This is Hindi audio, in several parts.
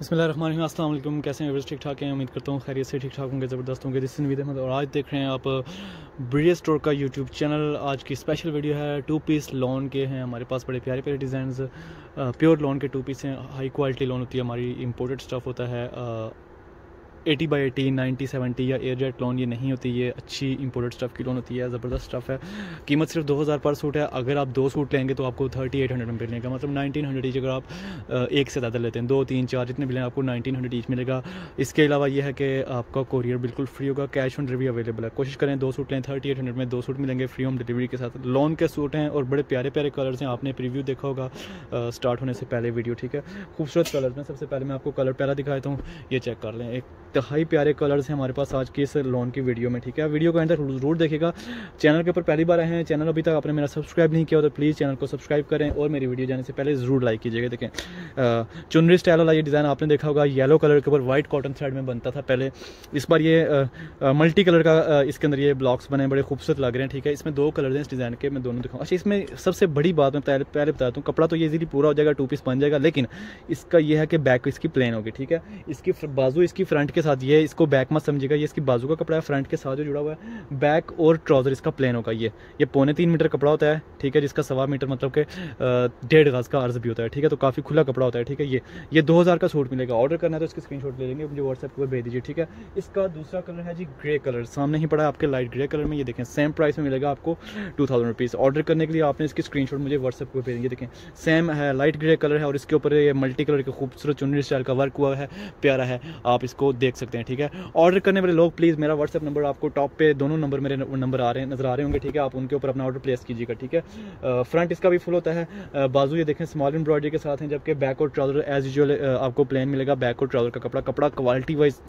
बसमिल अल्लाम कैसे हैं? ठीक ठाक हैं? उम्मीद करता हूँ खैरियत से ठीक ठाक होंगे, ज़बरदस्त होंगे। जिस नवीद अहमद और आज देख रहे हैं आप ब्रिज स्टोर का यूट्यूब चैनल आज की स्पेशल वीडियो है टू पीस लोन के हैं। हमारे पास बड़े प्यारे प्यारे डिज़ाइन प्योर लोन के टू पीस हैं। हाई क्वालिटी लोन होती है। हमारी इम्पोर्टेड स्टफ़ होता है। Eighty by eighty, ninety, seventy या एयर जेट लोन ये नहीं होती, ये अच्छी इंपोर्टेड स्टफ़ की लोन होती है, ज़बरदस्त स्टफ़ है। कीमत सिर्फ़ दो हज़ार पर सूट है, अगर आप दो सूट लेंगे तो आपको थर्टी एट हंड्रेड में मिलेगा मतलब नाइनटीन हंड्रेड ईच अगर आप एक से ज़्यादा लेते हैं, दो, तीन, चार जितने मिलेंगे आपको नाइनटीन हंड्रेड ईच मिलेगा। इसके अलावा यह है कि आपका कोरियर बिल्कुल फ्री होगा कैश ऑन डिलीवरी अवेलेबल है। कोशिश करें दो सूट लें थर्टी एट हंड्रेड में दो सूट मिलेंगे फ्री होम डिलीवरी के साथ। लोन के सूट हैं और बड़े प्यारे प्यारे कलर्स हैं, आपने प्रीव्यू देखा होगा स्टार्ट होने से पहले वीडियो ठीक है? खूबसूरत कलर में सबसे पहले मैं आपको कलर पहला दिखाता हूँ, ये चेक कर लें, एक तहाई प्यारे कलर्स हैं हमारे पास आज के इस लोन की वीडियो में, ठीक है? वीडियो को अंदर ज़रूर देखेगा चैनल के ऊपर पहली बार आए हैं चैनल अभी तक आपने मेरा सब्सक्राइब नहीं किया तो प्लीज़ चैनल को सब्सक्राइब करें और मेरी वीडियो जाने से पहले ज़रूर लाइक कीजिएगा। देखें चुनरी स्टाइल वाला ये डिज़ाइन आपने देखा होगा येलो कलर के ऊपर व्हाइट कॉटन थ्रेड में बनता था पहले। इस बार ये मल्टी कलर का इसके अंदर ये ब्लॉक्स बने, बड़े खूबसूरत लग रहे हैं, ठीक है? इसमें दो कलर हैं इस डिज़ाइन के, मैं दोनों दिखाऊँ। अच्छा इसमें सबसे बड़ी बात मैं पहले बताता हूँ, कपड़ा तो ये इजीली पूरा हो जाएगा टू पीस बन जाएगा, लेकिन इसका ये है कि बैक इसकी प्लेन होगी, ठीक है? इसकी बाजू इसकी फ्रंट के साथ, ये इसको बैक मत समझिएगा, ये इसकी बाजू का कपड़ा है फ्रंट के साथ जो जुड़ा हुआ है बैक और ट्राउज़र इसका प्लेन होगा ये। ये पौने तीन मीटर कपड़ा होता है, ठीक है, जिसका सवा मीटर मतलब के डेढ़ गज का अर्ज़ भी होता है, ठीक है तो काफ़ी खुला कपड़ा होता है, ठीक है, ये। ये दो हज़ार का सूट मिलेगा। ऑर्डर करना है तो इसके स्क्रीन ले लेंगे, मुझे व्हाट्सएप पर भेज दीजिए, ठीक है। इसका दूसरा कलर है जी ग्रे कलर सामने ही पड़ा है आपके लाइट ग्रे कलर में, ये देखें सेम प्राइस में मिलेगा आपको टू थाउज़ेंड ऑर्डर करने के लिए आपने इसकी स्क्रीन मुझे व्हाट्सएप पर भेजेंगे देखें। सेम है लाइट ग्रे कलर है और इसके ऊपर ये मल्टी कलर के खूबसूरत चुनरी स्टाइल का वर्क हुआ है, प्यारा है, आप इसको देख सकते हैं, ठीक है? ऑर्डर करने वाले लोग प्लीज़ मेरा व्हाट्सएप नंबर आपको टॉप पे दोनों नंबर मेरे नंबर आ रहे हैं नज़र आ रहे होंगे, ठीक है? आप उनके ऊपर अपना ऑर्डर प्लेस कीजिएगा, ठीक है? फ्रंट इसका भी फुल होता है। बाजू ये देखें स्मॉल एम्ब्रॉयडरी के साथ हैं, जबकि बैक और ट्राउज़र एज यूजल आपको प्लेन मिलेगा बैक और ट्राउज़र का कपड़ा कपड़ा क्वालिटी वाइज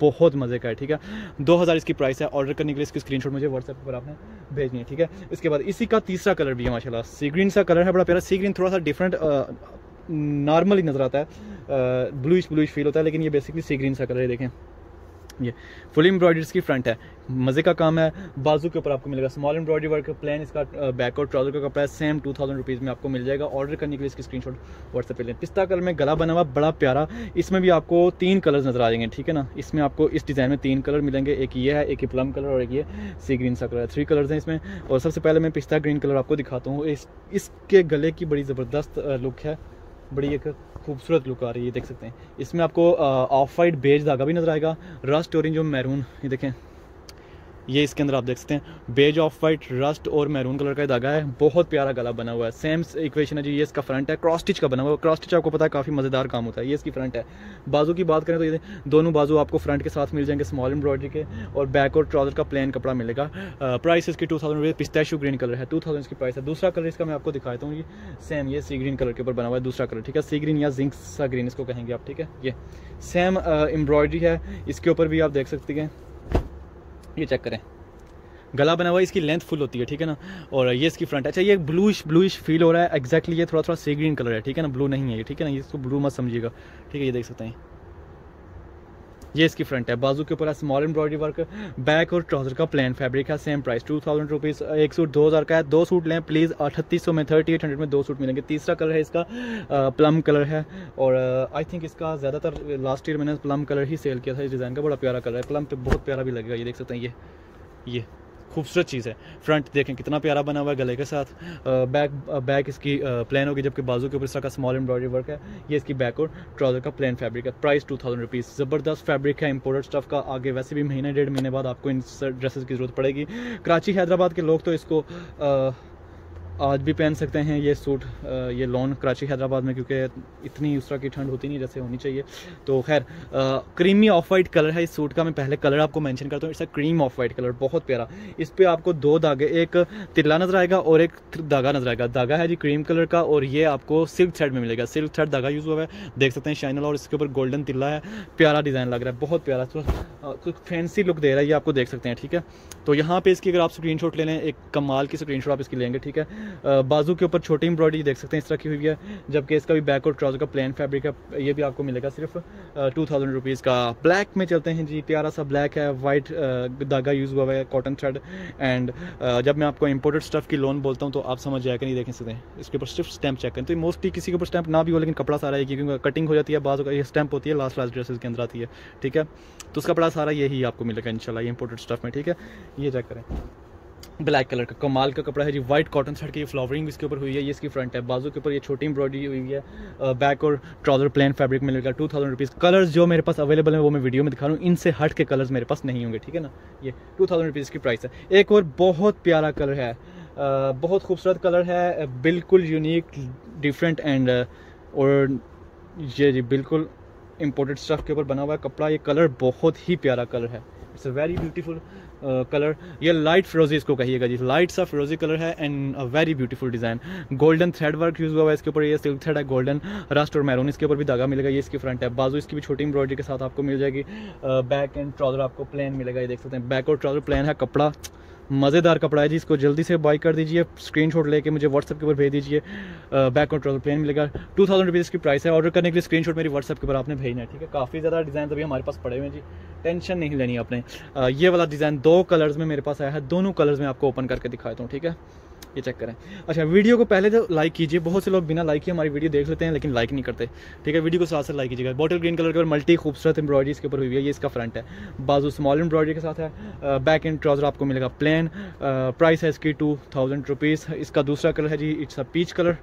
बहुत मज़े का है, ठीक है? दो हज़ार इसकी प्राइस है ऑर्डर करने के लिए इसकी स्क्रीनशॉट मुझे व्हाट्सएप पर आपने भेजनी है, ठीक है? इसके बाद इसी का तीसरा कलर भी है, माशाल्लाह। सी ग्रीन सा कलर है, बड़ा प्यारा। सी ग्रीन थोड़ा सा डिफरेंट नॉर्मल नज़र आता है। ब्लूइश ब्लूइश फील होता है, लेकिन ये बेसिकली सी ग्रीन सा कलर है देखें। ये फुल एम्ब्रॉयडरी की फ्रंट है। मज़े का काम है, बाजू के ऊपर आपको मिलेगा। स्मॉल एम्ब्रॉयडरी वर्क प्लान इसका बैक और ट्राउज़र का कपड़ा सेम टू थाउज़ेंड रुपीज़ में आपको मिल जाएगा। ऑर्डर करने के लिए इसकी स्क्रीनशॉट व्हाट्सएप पे लें पिस्ता कलर में गला बना हुआ, बड़ा प्यारा। इसमें भी आपको तीन कलर नज़र आ जाएँगे, ठीक है ना? इसमें आपको इस डिज़ाइन में तीन कलर मिलेंगे। एक ये है, एक प्लम कलर और एक ये सी ग्रीन सा कलर है। थ्री कलर हैं इसमें। और सबसे पहले मैं पिस्ता ग्रीन कलर आपको दिखाता हूँ। इस, इसके गले की बड़ी ज़बरदस्त लुक है। बड़ी एक खूबसूरत लुक आ रही है देख सकते हैं। इसमें आपको ऑफ़ वाइट बेज धागा भी नज़र आएगा रस्ट और जो मैरून ये देखें। ये इसके अंदर आप देख सकते हैं बेज ऑफ़ वाइट रस्ट और मैरून कलर का धागा है, बहुत प्यारा गला बना हुआ है। सेम इक्वेशन है जी, ये इसका फ्रंट है क्रॉस स्टिच का बना हुआ है। क्रॉस स्टिच आपको पता है, काफ़ी मज़ेदार काम होता है, ये इसकी फ्रंट है। बाजू की बात करें तो ये दोनों बाजू आपको फ्रंट के साथ मिल जाएँगे स्मॉल एम्ब्रॉयडरी के, और बैक और ट्राउज़र का प्लेन कपड़ा मिलेगा। प्राइस इसकी टू थाउज़ेंड रुपये ग्रीन कलर है टू थाउज़ेंड की प्राइस है। दूसरा कलर इसका मैं आपको दिखाता हूँ, ये सेम ये सी ग्रीन कलर के ऊपर बना हुआ है, दूसरा कलर ठीक है? सी ग्रीन या जिंक सा ग्रीन इसको कहेंगे आप, ठीक है? ये सेम एम्ब्रॉयडरी है, इसके ऊपर भी आप देख सकते हैं। ये चेक करें। गला बना हुआ इसकी लेंथ फुल होती है, ठीक है ना? और ये इसकी फ्रंट अच्छा ये ब्लूइश ब्लूइश फील हो रहा है एक्जैक्टली ये थोड़ा थोड़ा सी ग्रीन कलर है, ठीक है ना? ब्लू नहीं है ये, ठीक है ना? इसको ब्लू मत समझिएगा, ठीक है? ये देख सकते हैं। ये इसकी फ्रंट है। बाजू के ऊपर स्मॉल एम्ब्रॉयडरी वर्क बैक और ट्राउज़र का प्लेन फैब्रिक है same price two thousand rupees एक सूट दो हज़ार का है। दो सूट लें प्लीज़ अठतीस सौ में थर्टी एट हंड्रेड में दो सूट मिलेंगे। तीसरा कलर है इसका प्लम कलर है। और आई थिंक इसका ज़्यादातर लास्ट ईयर मैंने प्लम कलर ही सेल किया था। इस डिज़ाइन का बड़ा प्यारा कलर है। प्लम पे बहुत प्यारा भी लगेगा। ये देख सकते हैं, ये ये। खूबसूरत चीज़ है। फ्रंट देखें कितना प्यारा बना हुआ है गले के साथ। बैक बैक इसकी प्लान होगी जबकि बाजू के ऊपर इस तरह का स्मॉल एम्ब्रॉयडरी वर्क है। ये इसकी बैक और ट्राउज़र का प्लेन फैब्रिक है। प्राइस टू थाउज़ेंड रुपीज़ ज़बरदस्त फैब्रिक है इंपोर्टेड स्टफ़ का। आगे वैसे भी महीने डेढ़ महीने बाद आपको इन ड्रेसेस की ज़रूरत पड़ेगी। कराची हैदराबाद के लोग तो इसको आ, आज भी पहन सकते हैं ये सूट ये लॉन कराची हैदराबाद में, क्योंकि इतनी उस तरह की ठंड होती नहीं जैसे होनी चाहिए। तो खैर क्रीमी ऑफ़ वाइट कलर है इस सूट का, मैं पहले कलर आपको मेंशन करता हूँ इसका क्रीम ऑफ़ वाइट कलर बहुत प्यारा। इस पर आपको दो धागे, एक तिल्ला नज़र आएगा और एक धागा नज़र आएगा। धागा है जी क्रीम कलर का और ये आपको सिल्क थ्रेड में मिलेगा। सिल्क थ्रेड धागा यूज़ हुआ है, देख सकते हैं शाइनल और इसके ऊपर गोल्डन तिल्ला है। प्यारा डिज़ाइन लग रहा है, बहुत प्यारा। कुछ फैंसी लुक दे रहा है, ये आपको देख सकते हैं, ठीक है? तो यहाँ पे इसकी अगर आप स्क्रीन ले लें, एक कमाल की स्क्रीन आप इसकी लेंगे, ठीक है? बाजू के ऊपर छोटी एम्ब्रॉयडरी देख सकते हैं, इस तरह की हुई है, जबकि इसका भी बैक और ट्राउज़र का प्लेन फैब्रिक है, ये भी आपको मिलेगा सिर्फ़ टू थाउज़ेंड रुपीज़ का। ब्लैक में चलते हैं जी, प्यारा सा ब्लैक है वाइट धागा यूज़ हुआ है कॉटन थ्रेड एंड जब मैं आपको इम्पोर्टेड स्टफ़ की लोन बोलता हूँ तो आप समझ जाएगा नहीं देख सकते, इसके ऊपर सिर्फ़ स्टैम्प चेक करें तो मोस्टली किसी के ऊपर स्टैम्प ना भी हो, लेकिन कपड़ा सारा है, क्योंकि कटिंग हो जाती है, बाजू का ये स्टैम्प होती है लास्ट लास्ट ड्रेसेस के अंदर आती है, ठीक है? तो उसका कपड़ा सारा यही आपको मिलेगा इंशाल्लाह ये इंपोर्टेड स्टफ़ में, ठीक है? ये चेक करें। ब्लैक कलर का। कमाल का कपड़ा है जी। वाइट कॉटन शर्ट की फ्लावरिंग इसके ऊपर हुई है, ये इसकी फ्रंट है। बाजू के ऊपर ये छोटी एम्ब्रॉयडरी हुई है। बैक और ट्राउज़र प्लेन फैब्रिक मिलेगा। टू थाउज़ेंड रुपीज़ कलर्स जो मेरे पास अवेलेबल है, वो मैं वीडियो में दिखा रहा हूँ। इनसे हट के कलर्स मेरे पास नहीं होंगे, ठीक है ना? ये टू थाउज़ेंड रुपीज़ की प्राइस है। एक और बहुत प्यारा कलर है। बहुत खूबसूरत कलर है। बिल्कुल यूनिक डिफरेंट एंड और ये जी, बिल्कुल इम्पोर्टेड स्टफ़ के ऊपर बना हुआ है। कपड़ा ये कलर बहुत ही प्यारा कलर है। It's a very beautiful colour ये लाइट फिरोजी इसको कहिएगा जी। लाइट सा फिरोजी कलर है and a very beautiful design golden thread work use हुआ है इसके ऊपर। ये सिल्क थ्रेड है गोल्डन रस्ट और मैरून इसके ऊपर भी धागा मिलेगा। ये इसकी फ्रंट है। बाजू इसकी भी छोटी एम्ब्रॉयडरी के साथ आपको मिल जाएगी। बैक एंड ट्राउज़र आपको प्लेन मिलेगा। ये देख सकते हैं। बैक और ट्राउज़र प्लेन है। कपड़ा मज़ेदार कपड़ा है जी। इसको जल्दी से बाई कर दीजिए स्क्रीनशॉट लेके मुझे व्हाट्सअप के ऊपर भेज दीजिए। बैक ट्राउज़र प्लेन मिलेगा। टू थाउज़ेंड रुपीज़ की प्राइस है। ऑर्डर करने के लिए स्क्रीनशॉट मेरी व्हाट्सअप के ऊपर आपने भेजना है, ठीक है? काफ़ी ज़्यादा डिज़ाइन अभी हमारे पास पड़े हुए हैं जी। टेंशन नहीं लेनी आपने ये वाला डिज़ाइन दो कलर्स में मेरे पास आया है। दोनों कलर्स में आपको ओपन करके दिखाता हूँ, ठीक है? ये चेक करें अच्छा वीडियो को पहले तो लाइक कीजिए। बहुत से लोग बिना लाइक किए हमारी वीडियो देख लेते हैं, लेकिन लाइक नहीं करते। ठीक है, वीडियो को साथ साथ लाइक कीजिएगा। बॉटल ग्रीन कलर के ऊपर मल्टी खूबसूरत एम्ब्रॉयडरी इसके ऊपर हुई है। ये इसका फ्रंट है। बाजू स्मॉल एम्ब्रॉयडरी के साथ है। बैक एंड ट्राउज़र आपको मिलेगा प्लेन प्राइस है इसकी टू थाउज़ेंड रुपीज़ इसका दूसरा कलर है जी it's a peach colour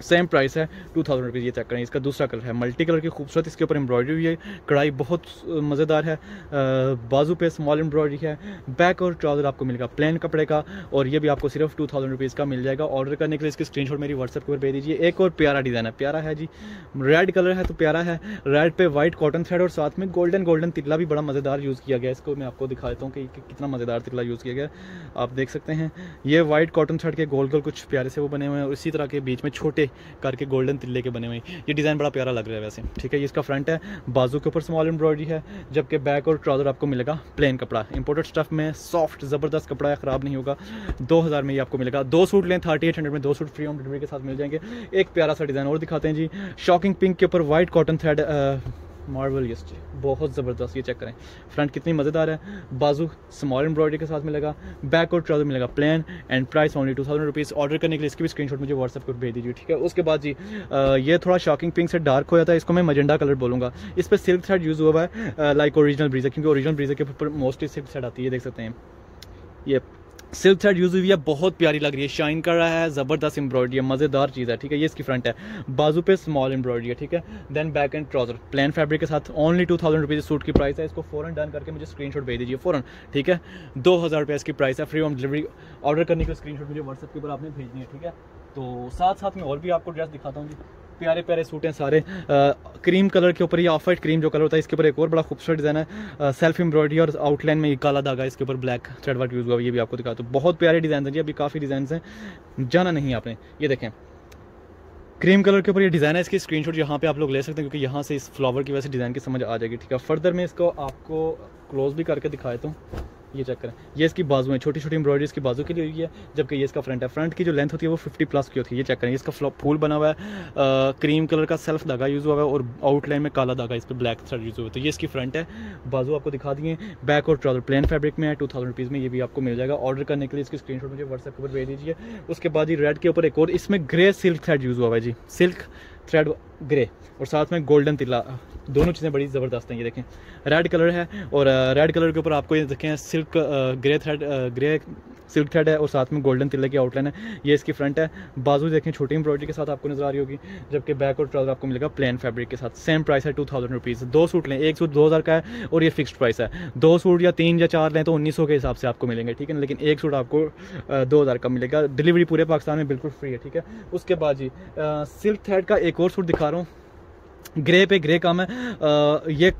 same price है टू थाउज़ेंड रुपीज़ ये चेक करें इसका दूसरा कलर है मल्टी कलर की खूबसूरत, इसके ऊपर एम्ब्रॉयडरी हुई है। कढ़ाई बहुत मज़ेदार है। बाजू पे स्मॉल एम्ब्रॉयडरी है। बैक और ट्राउज़र आपको मिलेगा प्लेन कपड़े का, और ये भी आपको सिर्फ़ टू थाउज़ेंड रुपीज़ का मिल जाएगा। ऑर्डर करने के लिए इसकी स्क्रीन मेरी व्हाट्सएप पर भेज दीजिए। एक और प्यारा डिज़ाइन है। प्यारा है जी। रेड कलर है तो प्यारा है। रेड पे वाइट कॉटन थ्रेड और साथ में गोल्डन गोल्डन तिल्ला भी बड़ा मज़ेदार यूज़ किया गया इसको मैं आपको दिखा देता हूँ कि कितना मज़ेदार तिल्ला यूज़ किया गया आप देख सकते हैं। ये वाइट कॉटन थ्रेड के गोल गोल कुछ प्यारे से वो बने हुए हैं और इसी तरह के बीच में छोटे करके गोल्डन गोल्डन तिल्ले के बने हुए ये डिज़ाइन बड़ा प्यारा लग रहा है वैसे। ठीक है, ये इसका फ्रंट है। बाजू के ऊपर स्मॉल एम्ब्रॉयडरी है, जबकि बैक और ट्राउज़र आपको मिलेगा प्लेन कपड़ा। इंपोर्टेड स्टफ़ में सॉफ्ट ज़बरदस्त कपड़ा है, ख़राब नहीं होगा। दो हज़ार में ये आपको मिलेगा। दो सूट लें थर्टी एट हंड्रेड में दो सूट फ्री होम डिलीवरी के साथ मिल जाएँगे। एक प्यारा सा डिज़ाइन और दिखाते हैं जी। शॉकिंग पिंक के ऊपर white cotton thread marble yes जी। बहुत ज़बरदस्त ये चेक करें। फ्रंट कितनी मज़ेदार है। बाजू स्मॉल एम्ब्रॉयडरी के साथ मिलेगा। बैक और ट्राउज़र मिलेगा। Plain and price only two thousand rupees order करने के लिए इसकी भी स्क्रीनशॉट मुझे व्हाट्सएप पर भेज दीजिए ठीक है? उसके बाद जी आ, ये थोड़ा शॉकिंग पिंक से डार्क हो जाता है। इसको मैं मजेंडा कलर बोलूँगा। इस पर सिल्क थ्रेड यूज़ हुआ है लाइक ओरिजिनल ब्रीजर क्योंकि ओरिजिनल ब्रीजर के ऊपर मोस्टली सिल्क थ्रेड आती है देख सकते हैं। ये सिल्क थ्रेड यूज़ हुई है, बहुत प्यारी लग रही है, शाइन कर रहा है, ज़बरदस्त एम्ब्रॉयडरी है, मज़ेदार चीज़ है, ठीक है, ये इसकी फ्रंट है, बाजू पे स्मॉल एम्ब्रॉयडरी है, ठीक है then back and trouser plain fabric के साथ only two thousand rupees suit की प्राइस है, इसको फ़ौरन डन करके मुझे स्क्रीनशॉट भेज दीजिए फ़ौरन ठीक है, दो हज़ार रुपये इसकी प्राइस है फ्री होम डिलीवरी ऑर्डर करने के स्क्रीन मुझे व्हाट्सएप के ऊपर आपने भेजनी है, ठीक है तो साथ साथ में और भी आपको ड्रेस दिखाता हूँ जी। प्यारे प्यारे सूट हैं सारे। आ, क्रीम कलर के ऊपर ये ऑफ़ वाइट क्रीम जो कलर होता है इसके ऊपर एक और बड़ा खूबसूरत डिज़ाइन है। सेल्फ एम्ब्रॉयडरी और आउटलाइन में ये काला धागा इसके ऊपर ब्लैक थ्रेड वर्क यूज़ हुआ ये भी आपको दिखाता हूँ। बहुत प्यारे डिज़ाइन हैं जी अभी काफ़ी डिज़ाइन हैं। जाना नहीं आपने ये देखें। क्रीम कलर के ऊपर ये डिज़ाइन है इसकी स्क्रीनशॉट यहाँ पे आप लोग ले सकते हैं क्योंकि यहाँ से इस फ्लावर की वजह से डिज़ाइन की समझ आ जाएगी ठीक है। फर्दर में इसको आपको क्लोज भी करके दिखाए तो ये चेक करें ये इसकी बाजू है छोटी छोटी एम्ब्रॉयडरी इसकी बाजू के लिए हुई है जबकि ये इसका फ्रंट है। फ्रंट की जो लेंथ होती है वो 50 प्लस की होती है ये चेक करें इसका फूल बना हुआ है आ, क्रीम कलर का सेल्फ धागा यूज़ हुआ है और आउटलाइन में काला धागा इस पर ब्लैक थ्रेड यूज़ हुआ है। तो ये इसकी फ्रंट है। बाजू आपको दिखा दिए बैक और ट्राउज़र प्लेन फैब्रिक में है टू थाउज़ेंड रुपीज़ में ये भी आपको मिल जाएगा। ऑर्डर करने के लिए इसकी स्क्रीन मुझे व्हाट्सएप पर भेज दीजिए। उसके बाद ही रेड के ऊपर एक और इसमें ग्रे सिल्क थ्रेड यूज़ हुआ है जी। सिल्क थ्रेड ग्रे और साथ में गोल्डन तिला दोनों चीज़ें बड़ी ज़बरदस्त हैं, ये देखें। रेड कलर है और रेड कलर के ऊपर आपको ये देखें silk grey thread grey silk thread है और साथ में गोल्डन तिल्ले की आउटलाइन है। ये इसकी फ्रंट है। बाजू देखें, छोटी एम्ब्रॉयडरी के साथ आपको नज़र आ रही होगी, जबकि बैक और ट्राउज़र आपको मिलेगा प्लेन फैब्रिक के साथ। सेम प्राइस है टू थाउज़ेंड रुपीज़ दो सूट लें, एक सूट दो हज़ार का है और ये फिक्स्ड प्राइस है। दो सूट या तीन या चार लें तो उन्नीस सौ के हिसाब से आपको मिलेंगे, ठीक है लेकिन एक सूट आपको दो हज़ार का मिलेगा। डिलीवरी पूरे पाकिस्तान में बिल्कुल फ्री है, ठीक है? उसके बाद जी सिल्क थ्रेड का एक और सूट दिखा रहा हूँ। ग्रे पे ग्रे काम है। आ, ये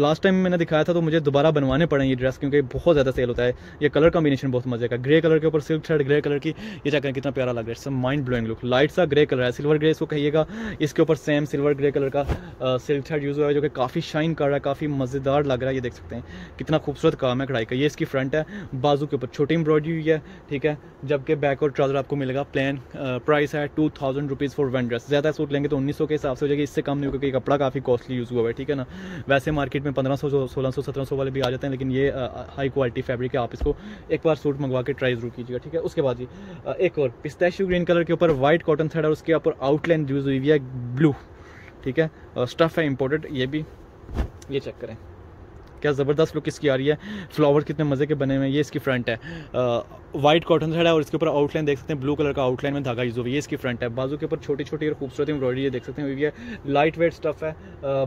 लास्ट टाइम मैंने दिखाया था तो मुझे दोबारा बनवाने पड़े ये ड्रेस क्योंकि बहुत ज़्यादा सेल होता है। ये कलर कॉम्बिनेशन बहुत मज़े का। ग्रे कलर के ऊपर सिल्क शर्ट ग्रे कलर की ये चेक करें कितना प्यारा लग रहा है। सब माइंड ब्लोइंग लुक लाइट सा ग्रे कलर है। सिल्वर ग्रे इसको कहिएगा। इसके ऊपर सेम सिल्वर ग्रे कलर का सिल्क शर्ट यूज़ हुआ है जो कि काफ़ी शाइन कर रहा है काफ़ी मज़ेदार लग रहा है। ये देख सकते हैं। कितना खूबसूरत काम है कढ़ाई का। ये इसकी फ्रंट है। बाजू के ऊपर छोटी एम्ब्रॉयडरी हुई है ठीक है? जबकि बैक और ट्राउज़र आपको मिलेगा। प्लान प्राइस है two thousand rupees for one dress ज़्यादा सूट लेंगे तो उन्नीस सौ के हिसाब से हो जाएगी। इससे कम नहीं होगा क्योंकि कपड़ा काफ़ी कॉस्टली यूज़ हुआ है, ठीक है ना? वैसे मार्केट में पंद्रह सौ सोलह सौ, सत्रह सौ वाले भी आ जाते हैं, लेकिन ये हाई क्वालिटी फैब्रिक है, आप इसको एक बार सूट मंगवा के ट्राई ज़रूर कीजिएगा, ठीक है? उसके बाद जी एक और पिस्तैशू ग्रीन कलर के ऊपर व्हाइट कॉटन थ्रेड और उसके ऊपर आउटलाइन यूज़ हुई है ब्लू ठीक है? स्टफ़ है इम्पोर्टेड ये भी, ये चेक करें। क्या ज़बरदस्त लुक इसकी आ रही है। फ्लावर कितने मज़े के बने हुए हैं। ये इसकी फ्रंट है। वाइट कॉटन थ्रेड है और इसके ऊपर आउटलाइन देख सकते हैं। ब्लू कलर का आउटलाइन में धागा यूज़ हुआ है। ये इसकी फ्रंट है। बाजू के ऊपर छोटी छोटी और खूबसूरत एम्ब्रॉयडरी देख सकते हैं। ये लाइट वेट स्टफ़ है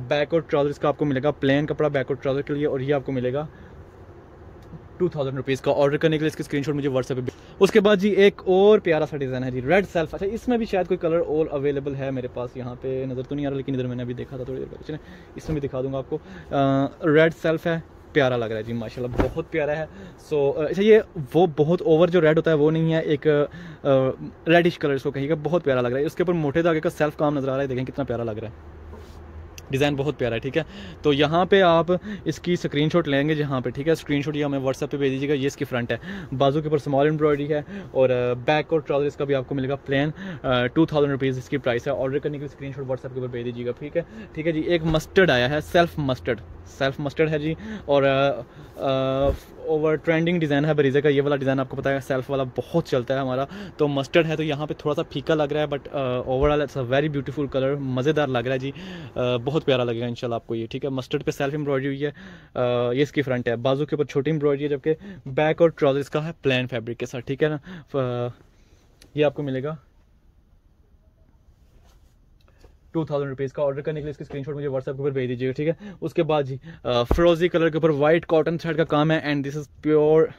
बैक और ट्राउज़र इसका आपको मिलेगा। प्लेन कपड़ा बैक और ट्राउज़र के लिए और ये आपको मिलेगा। टू थाउज़ेंड रुपीज़ का ऑर्डर करने के लिए इसकी स्क्रीनशॉट मुझे व्हाट्सएप पे उसके बाद जी एक और प्यारा सा डिज़ाइन है जी रेड सेल्फ अच्छा इसमें भी शायद कोई कलर और अवेलेबल है मेरे पास यहाँ पे नज़र तो नहीं आ रहा लेकिन इधर मैंने अभी देखा था थोड़ी देर पहले। इसमें भी दिखा दूँगा आपको। रेड सेल्फ है प्यारा लग रहा है जी माशाल्लाह बहुत प्यारा है। सो so, अच्छा ये वो बहुत ओवर जो रेड होता है वो नहीं है एक रेडिश कलर इसको कहिएगा बहुत प्यारा लग रहा है। उसके ऊपर मोटे धागे का सेल्फ काम नज़र आ रहा है देखें कितना प्यारा लग रहा है। डिज़ाइन बहुत प्यारा है, ठीक है? तो यहाँ पे आप इसकी स्क्रीनशॉट लेंगे जहाँ पे, ठीक है? स्क्रीनशॉट ये हमें व्हाट्सएप पे भेज दीजिएगा, ये इसकी फ्रंट है। बाजू के ऊपर स्मॉल एम्ब्रॉयडरी है और बैक और ट्राउज़र इसका भी आपको मिलेगा प्लेन टू थाउज़ेंड रुपीज़ इसकी प्राइस है। ऑर्डर करने के लिए स्क्रीन शॉट व्हाट्सएप के ऊपर भेज दीजिएगा, ठीक है? ठीक है जी, एक मस्टर्ड आया है सेल्फ मस्टर्ड सेल्फ मस्टर्ड है जी, और ओवर ट्रेंडिंग डिज़ाइन है बरीजे का ये वाला डिज़ाइन आपको पता है सेल्फ वाला बहुत चलता है हमारा। तो मस्टर्ड है तो यहाँ पे थोड़ा सा फीका लग रहा है but overall it's a very beautiful colour मज़ेदार लग रहा है जी। uh, बहुत प्यारा लगेगा इंशाल्लाह आपको ये ठीक है? मस्टर्ड पे सेल्फ एम्ब्रॉयडरी हुई है। uh, ये इसकी फ्रंट है। बाजू के ऊपर छोटी एम्ब्रॉयडरी है जबकि बैक और ट्राउज़र इसका है प्लान फैब्रिक के साथ ठीक है ना? ये आपको मिलेगा। टू थाउज़ेंड रुपीज़ का ऑर्डर करने के लिए इसकी स्क्रीनशॉट मुझे व्हाट्सएप के ऊपर भेज दीजिएगा, ठीक है? उसके बाद जी फ्रोजी कलर के ऊपर व्हाइट कॉटन थ्रेड का काम है and this is pure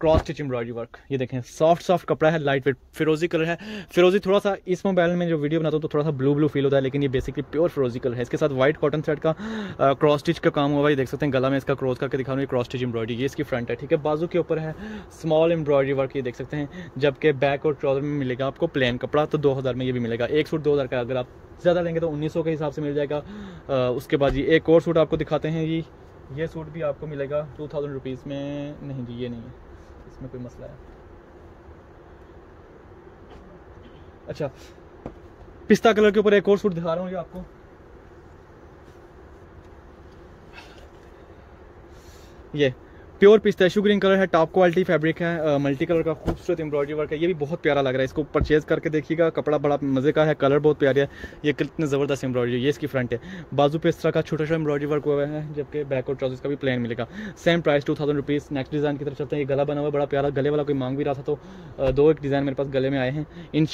cross stitch embroidery work. ये देखें सॉफ्ट सॉफ्ट कपड़ा है लाइट वेट फिरोजी कलर है। फिरोजी थोड़ा सा इस मोबाइल में जो वीडियो बनाता हूँ तो थोड़ा सा ब्लू ब्लू फील होता है, लेकिन ये बेसिकली प्योर फिरोजी कलर है। इसके साथ व्हाइट कॉटन थ्रेड का क्रॉस स्टिच का काम हुआ। है देख सकते हैं, गला में इसका क्रॉस करके दिखा रहा क्रॉस स्टिच एम्ब्रॉयडरी ये इसकी फ्रंट है, ठीक है? बाजू के ऊपर है स्मॉल एम्ब्रॉयडरी वर्क ये देख सकते हैं, जबकि बैक और ट्राउज़र में मिलेगा आपको प्लेन कपड़ा तो दो हज़ार में ये भी मिलेगा। एक सूट दो हज़ार का अगर आप ज़्यादा लेंगे तो उन्नीस सौ के हिसाब से मिल जाएगा। उसके बाद ये एक और सूट आपको दिखाते हैं जी ये सूट भी आपको मिलेगा टू थाउज़ेंड रुपीज़ में। नहीं जी, ये नहीं है। इसमें कोई मसला है? अच्छा पिस्ता कलर के ऊपर एक और सूट दिखा रहा हूँ ये आपको। ये। प्योर पिस्ताशू ग्रीन कलर है टॉप क्वालिटी फैब्रिक है मल्टी कलर का खूबसूरत एम्ब्रॉयडरी वर्क है। ये भी बहुत प्यारा लग रहा है, इसको परचेज करके देखिएगा, कपड़ा बड़ा मज़े का है कलर बहुत प्यारा है, ये कितने ज़बरदस्त एम्ब्रॉयडरी ये इसकी फ्रंट है। बाजू पे इस तरह का छोटा छोटा एम्ब्रॉयडरी वर्क हुआ है, जबकि बैक और ट्राउजर्स का भी प्लान मिलेगा। Same price two thousand rupees next design की तरफ़ चलते हैं, ये गला बना हुआ बड़ा प्यारा, गले वाला कोई मांग भी रहा था तो दो एक डिज़ाइन मेरे पास गले में आए हैं। इन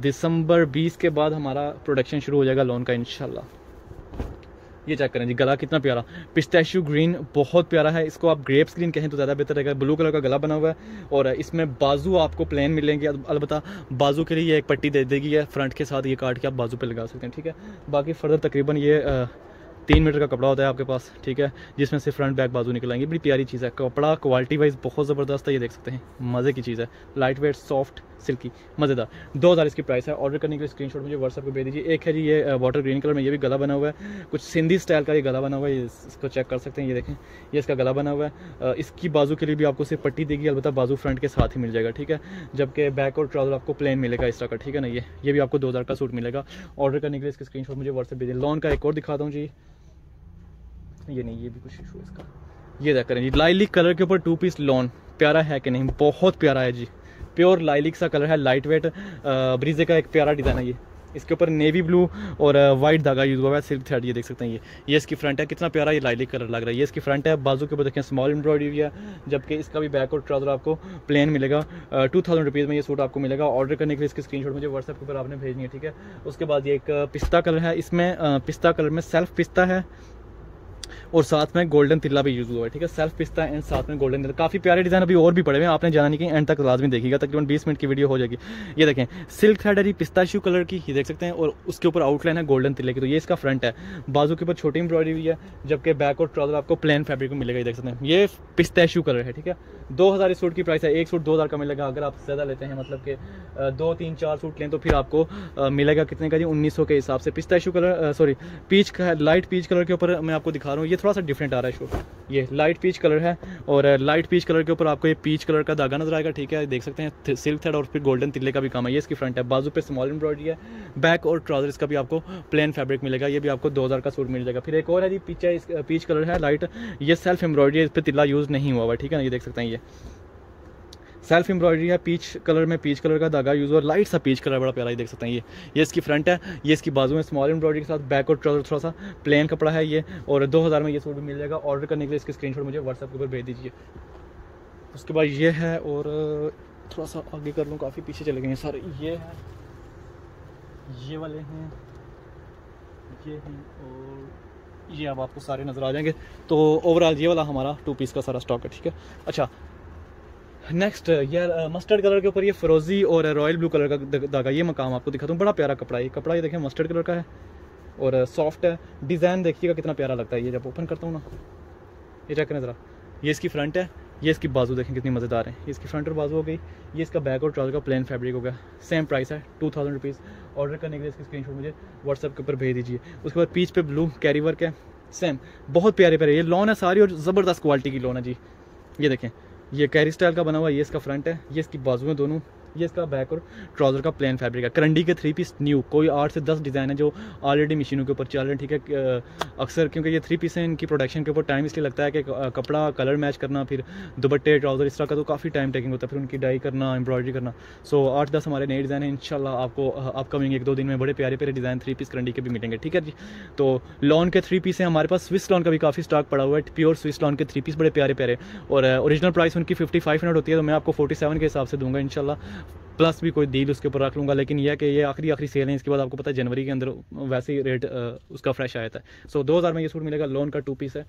दिसंबर बीस के बाद हमारा प्रोडक्शन शुरू हो जाएगा लोन का इनशाला ये चेक करें। जी, गला कितना प्यारा। पिस्टैशू ग्रीन बहुत प्यारा है। इसको आप ग्रेप्स ग्रीन कहें तो ज़्यादा बेहतर रहेगा। ब्लू कलर का गला बना हुआ है और इसमें बाजू आपको प्लेन मिलेंगे। अलबत्त बाजू के लिए एक पट्टी दे देगी है फ्रंट के साथ ये काट के आप बाजू पर लगा सकते हैं, ठीक है? बाकी फर्दर तकरीबन ये तीन मीटर का कपड़ा होता है आपके पास, ठीक है? जिसमें से फ्रंट बैक बाजू निकल आएँगे। बड़ी प्यारी चीज़ है। कपड़ा क्वालिटी वाइज बहुत ज़बरदस्त है, ये देख सकते हैं। मज़े की चीज़ है। लाइट वेट सॉफ्ट सिल्की मज़ेदार। दो हज़ार इसकी प्राइस है। ऑर्डर करने के लिए स्क्रीन शॉट मुझे व्हाट्सअप पर भेज दीजिए। एक है जी, ये वाटर ग्रीन कलर में ये भी गला बना हुआ है। कुछ सिंधी स्टाइल का ये गला बना हुआ है। इसको चेक कर सकते हैं। ये देखें, ये इसका गला बना हुआ है। इसकी बाजू के लिए भी आपको सिर्फ़ पट्टी देगी, अलबत्त बाजू फ्रंट के साथ ही मिल जाएगा, ठीक है? जबकि बैक और ट्राउज़र आपको प्लेन मिलेगा इस तरह का, ठीक है ना? ये ये भी आपको दो हज़ार का सूट मिलेगा। ऑर्डर करने के लिए इसके स्क्रीन मुझे व्हाट्सएप भेजिए। लॉन का एक और दिखाता हूँ जी। ये नहीं, ये भी कुछ इशू है इसका। ये देख करें जी। लाइलिक कलर के ऊपर टू पीस लॉन प्यारा है कि नहीं? बहुत प्यारा है जी। प्योर लाइलिक सा कलर है लाइट वेट ब्रीजे का एक प्यारा डिज़ाइन है ये। इसके ऊपर नेवी ब्लू और वाइट धागा यूज़ हुआ है सिल्क थ्रेड ये देख सकते हैं ये। ये इसकी फ्रंट है, कितना प्यारा ये लाइलिक कलर लग रहा है। ये इसकी फ्रंट है, बाजू के ऊपर देखें स्मॉल एम्ब्रॉयडरी है, जबकि इसका भी बैक और ट्राउज़र आपको प्लेन मिलेगा। टू थाउज़ेंड रुपीज़ में ये सूट आपको मिलेगा। ऑर्डर करने के लिए इसकी स्क्रीन मुझे व्हाट्सएप के ऊपर आपने भेजनी है, ठीक है? उसके बाद ये एक पिस्ता कलर है। इसमें पिस्ता कलर में सेल्फ पिस्ता है। और साथ में गोल्डन तिल्ला भी यूज़ हुआ है, ठीक है? सेल्फ पिस्ता एंड साथ में गोल्डन तिल्ला काफ़ी प्यारे डिज़ाइन अभी और भी पड़े हुए हैं, आपने जाना नहीं कि एंड तक लाजमी देखिएगा, तकरीबन बीस मिनट की वीडियो हो जाएगी। ये देखें सिल्क थ्रेड है पिस्ताशू कलर की, ये देख सकते हैं, और उसके ऊपर आउटलाइन है गोल्डन तिल्ले की। तो ये इसका फ्रंट है। बाजू के ऊपर छोटी एम्ब्रॉयडरी हुई है, जबकि बैक और ट्राउज़र आपको प्लेन फैब्रिक में मिलेगा, ये देख सकते हैं। ये पिस्ताशू कलर है, ठीक है? दो हज़ार सूट की प्राइस है, एक सूट दो हज़ार का मिलेगा, अगर आप ज़्यादा लेते हैं मतलब कि दो, तीन, चार सूट लें तो फिर आपको मिलेगा कितने का जी? उन्नीस के हिसाब से pistachio colour sorry peach light peach colour के ऊपर मैं आपको दिखा हूँ। ये थोड़ा सा डिफरेंट आ रहा है शो ये लाइट पीच कलर है और लाइट पीच कलर के ऊपर आपको ये पीच कलर का धागा नज़र आएगा, ठीक है? देख सकते हैं सिल्क थ्रेड और फिर गोल्डन तिल्ले का भी काम है। ये इसकी फ्रंट है। बाजू पे स्मॉल एम्ब्रॉयडरी है। बैक और ट्राउज़र इसका भी आपको प्लेन फैब्रिक मिलेगा। ये भी आपको दो हज़ार का सूट मिल जाएगा। फिर एक और है जी पीछे पीच कलर है लाइट ये सेल्फ एम्ब्रॉयडरी है, इस पर तिल्ला यूज़ नहीं हुआ हुआ, ठीक है ना? ये देख सकते हैं ये। सेल्फ एम्ब्रॉयडरी है, पीच कलर में पीच कलर का धागा यूज़ और लाइट सा पीच कलर बड़ा प्यारा ही देख सकते हैं ये। ये इसकी फ्रंट है, ये इसकी बाजू में स्मॉल एम्ब्रॉयडरी के साथ बैक और ट्राउज़र थोड़ा सा प्लेन कपड़ा है ये, और दो हज़ार में ये सूट भी मिल जाएगा। ऑर्डर करने के लिए इसके स्क्रीन मुझे व्हाट्सएप के ऊपर भेज दीजिए। उसके बाद ये है, और थोड़ा सा आगे कर लूँ, काफ़ी पीछे चले गए हैं सर। ये है, ये वाले हैं, ये हैं, और ये अब आपको सारे नज़र आ जाएँगे। तो ओवरऑल ये वाला हमारा टू पीस का सारा स्टॉक है, ठीक है? अच्छा नेक्स्ट यार मस्टर्ड कलर के ऊपर ये फरोजी और रॉयल ब्लू कलर का धागा, ये मकाम आपको दिखाता हूँ। बड़ा प्यारा कपड़ा ये। कपड़ा ये देखें मस्टर्ड कलर का है और सॉफ्ट है। डिज़ाइन देखिएगा, कितना प्यारा लगता है। ये जब ओपन करता हूँ ना, ये चेक करें ज़रा। ये इसकी फ्रंट है, ये इसकी बाजू देखें कितनी मज़ेदार है। इसकी फ्रंट और बाजू हो गई। ये इसका बैक और ट्राउज़र का प्लेन फैब्रिक हो गया। सेम प्राइस है टू थाउज़ेंड रुपीज़ ऑर्डर करने के लिए इसकी स्क्रीन मुझे व्हाट्सएप के ऊपर भेज दीजिए। उसके बाद पीच पे ब्लू कैरी वर्क है। सेम बहुत प्यारे प्यारे ये लॉन है सारी और ज़बरदस्त क्वालिटी की लॉन है जी। ये देखें। ये कैरी स्टाइल का बना हुआ, ये इसका फ्रंट है, ये इसकी बाजू है दोनों। ये इसका बैक और ट्राउज़र का प्लेन फैब्रिक है। करंडी के थ्री पीस न्यू कोई आठ से दस डिज़ाइन है जो ऑलरेडी मशीनों के ऊपर चल रहे हैं, ठीक है? अक्सर क्योंकि ये थ्री पीस है, इनकी प्रोडक्शन के ऊपर टाइम इसलिए लगता है कि कपड़ा कलर मैच करना, फिर दुबट्टे ट्राउज़र इस तरह का तो काफ़ी टाइम टेकिंग होता है, फिर उनकी डाई करना एम्ब्रॉयडरी करना। सो आठ दस हमारे नए डिज़ाइन है इनशाला आपको अपकमिंग एक दो दिन में बड़े प्यारे प्यारे डिज़ाइन थ्री पीस करंडी के भी मिलेंगे, ठीक है जी? तो लॉन के थ्री पीस है, हमारे पास स्विस लॉन का भी काफ़ी स्टॉक पड़ा हुआ है प्योर स्विस लॉन के थ्री पीस बड़े प्यारे प्यारे। और ओरिजिनल प्राइस उनकी फिफ्टी फाइव होती है तो मैं आपको फोर्टी सेवन के हिसाब से दूँगा इनशाला प्लस भी कोई डील उसके ऊपर रख लूँगा, लेकिन यह कि ये आखिरी आखिरी सेल है, इसके बाद आपको पता है जनवरी के अंदर वैसे ही रेट उसका फ्रेश आया था। सो दो हज़ार में ये सूट मिलेगा लोन का टू पीस है।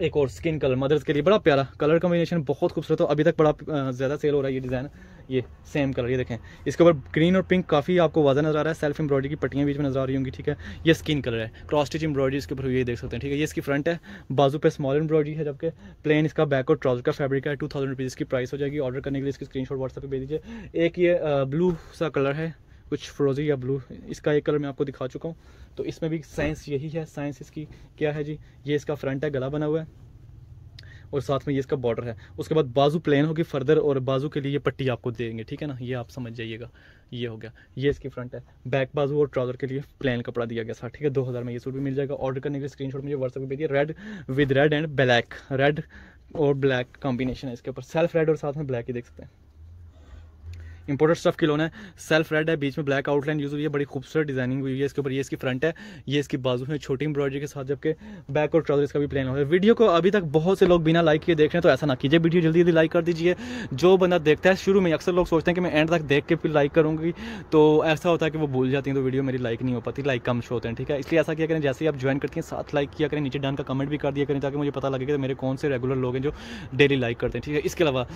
एक और स्किन कलर मदर्स के लिए बड़ा प्यारा कलर कॉम्बिनेशन बहुत खूबसूरत हो। अभी तक बड़ा ज़्यादा सेल हो रहा है ये डिज़ाइन ये सेम कलर ये देखें। इसके ऊपर ग्रीन और पिंक काफ़ी आपको वाजा नज़र आ रहा है। सेल्फ एम्ब्रॉयडरी की पट्टियाँ बीच में नज़र आ रही होंगी, ठीक है? ये स्किन कलर है। क्रॉस स्टिच एम्ब्रॉयडरी इसके ऊपर ये देख सकते हैं, ठीक है? ये इसकी फ्रंट है। बाजू पे स्मॉल एम्ब्रॉयडरी है, जबकि प्लेन इसका बैक और ट्राउज़र का फैब्रिक है। टू थाउज़ेंड रुपीज़ की प्राइस हो जाएगी। ऑर्डर करने के लिए इसकी स्क्रीन शॉट व्हाट्सएप पर भेज दीजिए। एक ये ब्लू सा कलर है। कुछ फ्रोजी या ब्लू, इसका एक कलर मैं आपको दिखा चुका हूँ। तो इसमें भी साइंस यही है साइंस इसकी क्या है जी? ये इसका फ्रंट है, गला बना हुआ है। और साथ में ये इसका बॉर्डर है। उसके बाद बाजू प्लेन होगी फर्दर और बाजू के लिए पट्टी आपको देंगे, ठीक है ना? ये आप समझ जाइएगा, ये हो गया। ये इसकी फ्रंट है। बैक बाजू और ट्राउज़र के लिए प्लेन कपड़ा दिया गया था, ठीक है? दो हज़ार में ये सूट भी मिल जाएगा। ऑर्डर करने के लिए स्क्रीन मुझे व्हाट्सएप भेजिए। Red with red and black red और ब्लैक कॉम्बिनेशन है इसके ऊपर। सेल्फ रेड और साथ में ब्लैक ही देख सकते हैं। इंपोर्टेड स्टफ़ की लोन है। सेल्फ रेड है, बीच में ब्लैक आउटलाइन यूज़ हुई है, बड़ी खूबसूरत डिज़ाइनिंग हुई है। इसके ऊपर ये इसकी फ्रंट है, ये इसकी बाजू में छोटी एम्ब्रॉयडरी के साथ जबकि बैक और ट्राउज़र इसका भी प्लान है। वीडियो को अभी तक बहुत से लोग बिना लाइक किए देख रहे हैं तो ऐसा ना कीजिए वीडियो जल्दी जल्दी लाइक कर दीजिए। जो बंदा देखता है शुरू में, अक्सर लोग सोचते हैं कि मैं एंड तक देख के फिर लाइक करूँगी तो ऐसा होता है कि वो भूल जाती हैं तो वीडियो मेरी लाइक नहीं हो पाती लाइक कम शो होते हैं, ठीक है? इसलिए ऐसा किया करें, जैसे ही आप ज्वाइन करती हैं, साथ लाइक किया करें, नीचे डान का कमेंट भी कर दिया करें, ताकि मुझे पता लगे कि मेरे कौन से रेगुलर लोग हैं जो डेली लाइक करते हैं, ठीक है? इसके अलावा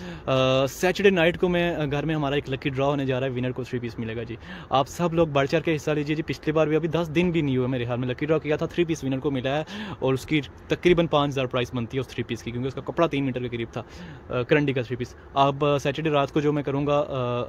सैटरडे नाइट को मैं, घर में हमारा एक लकी ड्रॉ होने जा रहा है विनर को थ्री पीस मिलेगा जी। आप सब लोग बढ़ चढ़ के हिस्सा लीजिए जी। पिछली बार भी अभी दस दिन भी नहीं हुआ मेरे हाल में। लकी ड्रॉ किया था थ्री पीस विनर को मिला है और उसकी तकरीबन पाँच हज़ार प्राइस बनती है उस थ्री पीस की, क्योंकि उसका कपड़ा तीन मीटर के करीब था करंडी का थ्री पीस अब सैटरडे रात को जो मैं करूँगा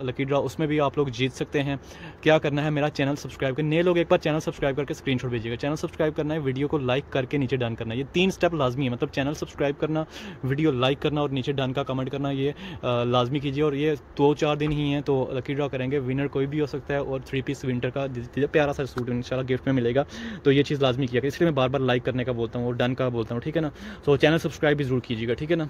लकी ड्रॉ उसमें भी आप लोग जीत सकते हैं। क्या करना है, मेरा चैनल सब्सक्राइब कर, नए लोग एक बार चैनल सब्सक्राइब करके स्क्रीन भेजिएगा। चैनल सब्सक्राइब करना है वीडियो को लाइक करके नीचे डन करना ये तीन स्टेप लाजमी है मतलब चैनल सब्सक्राइब करना वीडियो लाइक करना और नीचे डन का कमेंट करना, ये लाजमी कीजिए और ये दो चार दिन ही हैं। तो लकी ड्रॉ करेंगे। विनर कोई भी हो सकता है और थ्री पीस विंटर का प्यारा सा सूट इंशाल्लाह गिफ्ट में मिलेगा। तो ये चीज़ लाजमी किया इसलिए मैं बार बार लाइक करने का बोलता हूँ और डन का बोलता हूँ, ठीक है ना? तो चैनल सब्सक्राइब भी ज़रूर कीजिएगा, ठीक है ना?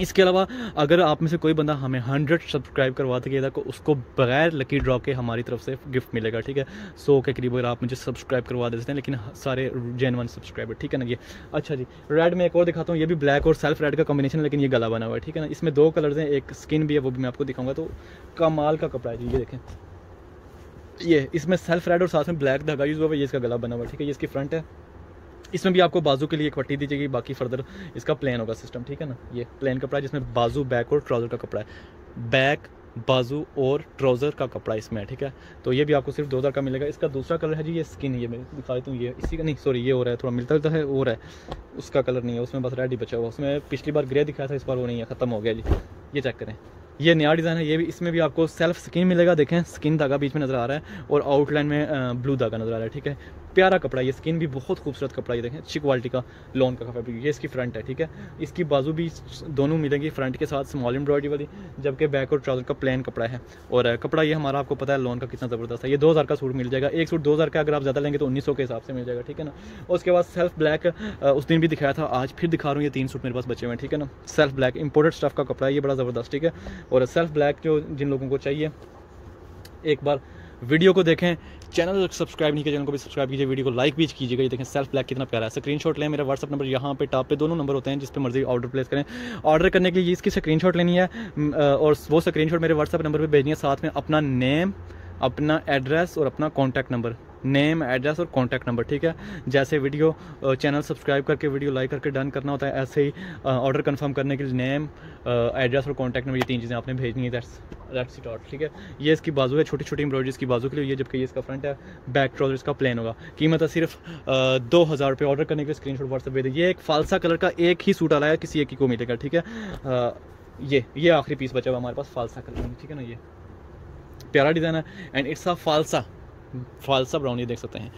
इसके अलावा, अगर आप में से कोई बंदा हमें हंड्रेड सब्सक्राइब करवा सकेगा तो उसको बगैर लकी ड्रॉ के हमारी तरफ़ से गिफ्ट मिलेगा, ठीक है? सौ के करीब अगर आप मुझे सब्सक्राइब करवा देते हैं, लेकिन सारे जेन वन सब्सक्राइबर ठीक है ना ये? अच्छा जी रेड में एक और दिखाता हूँ, ये भी ब्लैक और सेल्फ रेड का कॉम्बिनेशन है, लेकिन ये गला बना हुआ है, ठीक है ना? इसमें दो कलर्स हैं, एक स्किन भी है, वो भी मैं आपको दिखाऊँगा तो कमाल का कपड़ा है जी, ये देखें। ये, इसमें सेल्फ रेड और साथ में ब्लैक धागा यूज़ हुआ है, ये इसका गला बना हुआ है, ठीक है? ये इसकी फ्रंट है। इसमें भी आपको बाजू के लिए एक पट्टी दी जाएगी बाकी फर्दर इसका प्लेन होगा सिस्टम ठीक है ना? ये प्लेन कपड़ा है जिसमें बाजू बैक और ट्राउज़र का कपड़ा है। बैक बाजू और ट्राउज़र का कपड़ा इसमें है, ठीक है? तो ये भी आपको सिर्फ़ दो हज़ार का मिलेगा। इसका दूसरा कलर है जी, ये स्किन ये मैं दिखा देता हूँ, ये इसी का, नहीं सॉरी ये हो रहा है, थोड़ा मिलता जुलता है और है उसका कलर नहीं है, उसमें बस रेड ही बचा हुआ उसमें पिछली बार ग्रे दिखाया था, इस बार वो नहीं है, ख़त्म हो गया जी। ये चेक करें। ये नया डिज़ाइन है, ये भी, इसमें भी आपको सेल्फ स्किन मिलेगा, देखें स्किन धागा बीच में नज़र आ रहा है और आउटलाइन में ब्लू धागा नज़र आ रहा है, ठीक है? प्यारा कपड़ा ये स्किन भी बहुत खूबसूरत कपड़ा ये देखें, अच्छी क्वालिटी का लॉन का फैब्रिक ये इसकी फ्रंट है, ठीक है? इसकी बाजू भी दोनों मिलेंगी फ्रंट के साथ स्मॉल एम्ब्रॉयडरी वाली, जबकि बैक और ट्राउज़र का प्लेन कपड़ा है। और कपड़ा ये हमारा, आपको पता है लॉन का कितना ज़बरदस्त है। ये दो हज़ार का सूट मिल जाएगा, एक सूट दो हज़ार का अगर आप ज़्यादा लेंगे तो उन्नीस सौ के हिसाब से मिल जाएगा, ठीक है ना? उसके बाद सेल्फ ब्लैक उस दिन भी दिखाया था, आज फिर दिखा रहा हूँ, ये तीन सूट मेरे पास बचे हुए हैं, ठीक है ना? सेल्फ ब्लैक इंपोर्टेड स्टफ़ का कपड़ा है, ये बड़ा ज़बरदस्त, ठीक है? और सेल्फ ब्लैक जो जिन लोगों को चाहिए, एक बार वीडियो को देखें। चैनल सब्सक्राइब नहीं किया चैनल को भी सब्सक्राइब कीजिए वीडियो को लाइक भी कीजिएगा। ये देखें सेल्फ ब्लैक कितना प्यारा है। स्क्रीनशॉट लें, मेरा व्हाट्सअप नंबर यहाँ पे टॉप पे दोनों नंबर होते हैं, जिस पे मर्ज़ी ऑर्डर प्लेस करें। ऑर्डर करने के लिए इसकी स्क्रीनशॉट लेनी है और वो स्क्रीनशॉट मेरे व्हाट्सअप नंबर पर भेजनी है, साथ में अपना नेम अपना एड्रेस और अपना कॉन्टैक्ट नंबर नेम एड्रेस और कॉन्टैक्ट नंबर ठीक है? जैसे वीडियो चैनल सब्सक्राइब करके वीडियो लाइक करके डन करना होता है, ऐसे ही ऑर्डर कन्फर्म करने के लिए नेम एड्रेस और कॉन्टैक्ट नंबर ये तीन चीज़ें आपने भेजनी है दैट्स ठीक है? ये इसकी बाजू है छोटी छोटी एम्ब्रॉयडरी इसकी बाजू के लिए जबकि ये इसका फ्रंट है बैक ट्राउज़र इसका प्लेन होगा। कीमत है सिर्फ़ दो हज़ार रुपये। ऑर्डर करने के लिए स्क्रीन शॉट व्हाट्सअप भेज। ये एक फालसा कलर का एक ही सूट आ रहा है, किसी एक ही को मिलेगा, ठीक है? ये ये आखिरी पीस बचा हुआ हमारे पास फालसा कलर ठीक है ना ये? प्यारा डिज़ाइन है and it's a falsa falsa brown ये देख सकते हैं।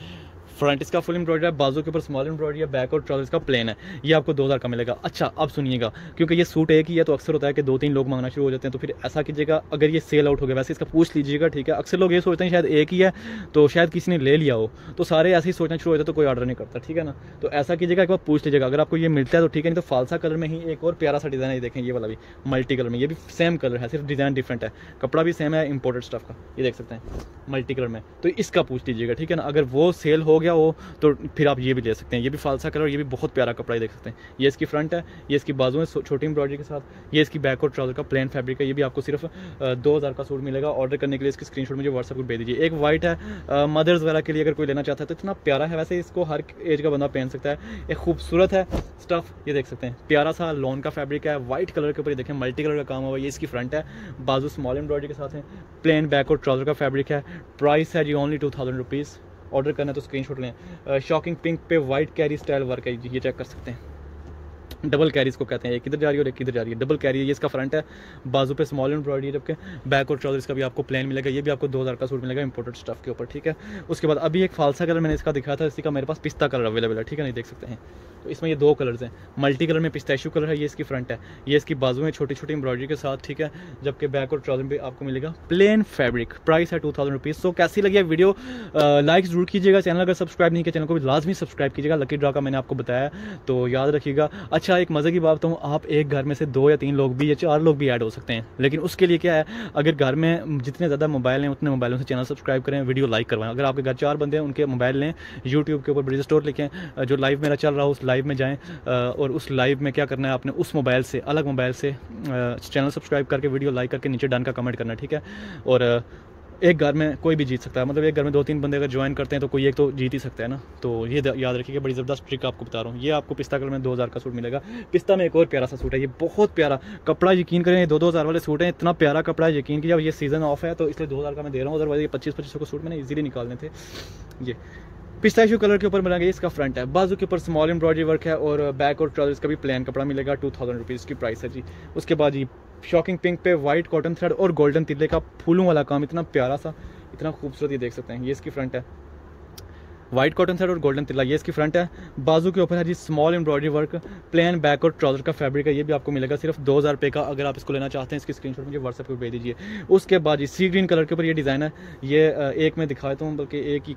फ्रंट इसका फुल एम्ब्रॉयडरी है, बाजू के ऊपर स्मॉल एम्ब्रॉयडरी है बैक और ट्राउज़र इसका प्लेन है। ये आपको दो हज़ार का मिलेगा। अच्छा अब सुनिएगा, क्योंकि ये सूट एक ही है तो अक्सर होता है कि दो तीन लोग मांगना शुरू हो जाते हैं तो फिर ऐसा कीजिएगा, अगर ये सेल आउट हो गया, वैसे इसका पूछ लीजिएगा, ठीक है? अक्सर लोग ये सोचते हैं, शायद एक ही है तो शायद किसी ने ले लिया हो। तो सारे ऐसे ही सोचना शुरू हो जाते तो कोई ऑर्डर नहीं करता, ठीक है ना? तो ऐसा कीजिएगा, एक बार पूछ लीजिएगा, अगर आपको ये मिलता है तो ठीक है, नहीं तो फालसा कलर में ही एक और प्यारा सा डिज़ाइन है देखें, ये वाला भी मल्टी कलर में, ये भी सेम कलर है, सिर्फ़ डिज़ाइन डिफरेंट है। कपड़ा भी सेम है इंपोर्टेड स्टफ़ का, ये देख सकते हैं मल्टी कलर में। तो इसका पूछ लीजिएगा, ठीक है ना? अगर वो सेल हो गया हो तो फिर आप ये भी ले सकते हैं। ये भी फालसा कलर ये भी बहुत प्यारा कपड़ा देख सकते हैं। ये इसकी फ्रंट है, ये इसकी बाजू है, छोटी एम्ब्रॉयडरी के साथ। ये इसकी बैक और ट्राउज़र का प्लेन फैब्रिक है। ये भी आपको सिर्फ़ दो हज़ार का सूट मिलेगा। ऑर्डर करने के लिए इसकी स्क्रीन मुझे व्हाट्सअप पर भेज दीजिए। एक वाइट है मदर्स वगैरह के लिए अगर कोई लेना चाहता है तो इतना प्यारा है। वैसे इसको हर एज का बंदा पहन सकता है। एक खूबसूरत है स्टफ़ ये देख सकते हैं। प्यारा सा लॉन का फैब्रिक है व्हाइट कलर के ऊपर ये देखें मल्टी कलर का काम हुआ। ये इसकी फ्रंट है, बाजू स्मॉल एम्ब्रॉयडरी के साथ है। प्लेन बैक और ट्राउज़र का फैब्रिक है। प्राइस है जी only two thousand rupees order करना है तो स्क्रीनशॉट लें। शॉकिंग पिंक पे वाइट कैरी स्टाइल वर्क है। ये चेक कर सकते हैं। डबल कैरी इसको कहते हैं। एक इधर जा रही है और एक इधर जा रही है। डबल कैरी है, ये इसका फ्रंट है। बाजू पे स्मॉल एम्ब्रॉयडरी है जबकि बैक और ट्राउज़र इसका भी आपको प्लान मिलेगा। ये भी आपको दो हज़ार का सूट मिलेगा इंपोर्टेड स्टफ़ के ऊपर, ठीक है? उसके बाद अभी एक फालसा कलर मैंने इसका दिखाया था, इसी का मेरे पास पिस्ता कलर अवेलेबल है, ठीक है? नहीं देख सकते हैं। तो इसमें ये दो कलर्स हैं। मल्टी कलर में पिस्ताशू कलर है, ये इसकी फ्रंट है। ये इसकी बाजू में छोटी छोटी एम्ब्रॉयडरी के साथ, ठीक है? जबकि बैक और ट्राउज़र भी आपको मिलेगा प्लेन फैब्रिक प्राइस है टू थाउज़ेंड रुपीज़ सो कैसी लगी है वीडियो लाइक ज़रूर कीजिएगा। चैनल अगर सब्सक्राइब नहीं किया चैनल को भी लाजमी सब्सक्राइब कीजिएगा। लकी ड्रा का मैंने आपको बताया। तो याद रखिएगा। अच्छा एक मज़े की बात तो आप एक घर में से दो या तीन लोग भी या चार लोग भी ऐड हो सकते हैं। लेकिन उसके लिए क्या है, अगर घर में जितने ज़्यादा मोबाइल हैं, उतने मोबाइलों से चैनल सब्सक्राइब करें, वीडियो लाइक करवाएँ। अगर आपके घर चार बंदे हैं, उनके मोबाइल लें, यूट्यूब के ऊपर ब्रिज स्टोर लिखें, जो लाइव मेरा चल रहा हो, उस लाइव में जाएँ और उस लाइव में क्या करना है, आपने उस मोबाइल से, अलग मोबाइल से चैनल सब्सक्राइब करके, वीडियो लाइक करके नीचे डन का कमेंट करना, ठीक है? और एक घर में कोई भी जीत सकता है। मतलब एक घर में दो तीन बंदे अगर ज्वाइन करते हैं तो कोई एक तो जीत ही सकता है ना। तो ये याद रखिएगा, बड़ी ज़बरदस्त ट्रिक आपको बता रहा हूँ। ये आपको पिस्ता कलर में दो हज़ार का सूट मिलेगा। पिस्ता में एक और प्यारा सा सूट है, ये बहुत प्यारा। कपड़ा यकीन करें, ये दो दो हज़ार वाले सूट हैं, इतना प्यारा कपड़ा है, यकीन किया ये सीज़न ऑफ़ है तो इसलिए दो हज़ार का मैं दे रहा हूँ। अदरवाइज़ ये पच्चीस पच्चीस का सूट मैंने ईजिली निकालने थे। ये पिस्ताशू कलर के ऊपर मिलेगा, इसका फ्रंट है। बाजू के ऊपर स्मॉल एम्ब्रॉयडरी वर्क है और बैक और ट्राउजर्स का भी प्लेन कपड़ा मिलेगा टू थाउज़ेंड रुपीज़ की प्राइस है जी। उसके बाद जी शॉकिंग पिंक पे वाइट कॉटन थ्रेड और गोल्डन तिल्ले का फूलों वाला काम, इतना प्यारा सा, इतना खूबसूरत ये देख सकते हैं। ये इसकी फ्रंट है। व्हाइट कॉटन थ्रेड और गोल्डन तिल्ला ये इसकी फ्रंट है। बाजू के ऊपर है जी small embroidery work plain back और ट्राउज़र का फैब्रिक है, ये भी आपको मिलेगा सिर्फ़ दो हज़ार रुपये का। अगर आप इसको लेना चाहते हैं, इसकी स्क्रीनशॉट मुझे व्हाट्सएप पर भेज दीजिए। उसके बाद जी सी ग्रीन कलर के ऊपर ये डिज़ाइन है। ये एक मैं दिखा देता हूँ, बल्कि एक ही